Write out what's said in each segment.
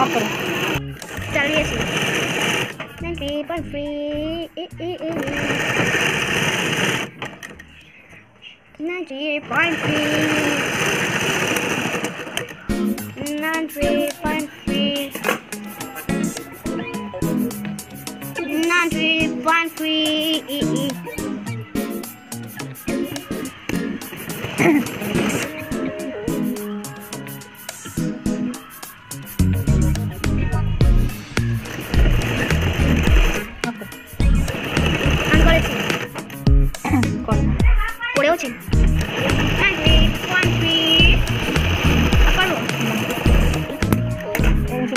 यहाँ पर चलिए पेपर फ्री कितना चाहिए पॉइंट फ्री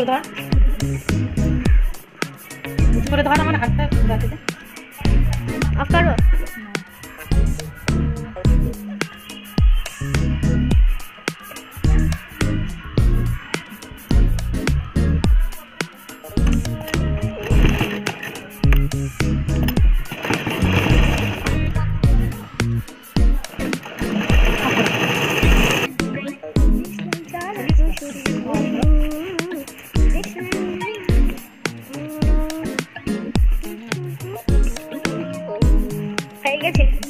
করে ধর উঁচু করে ধর আমার হাতটা পারব Okay.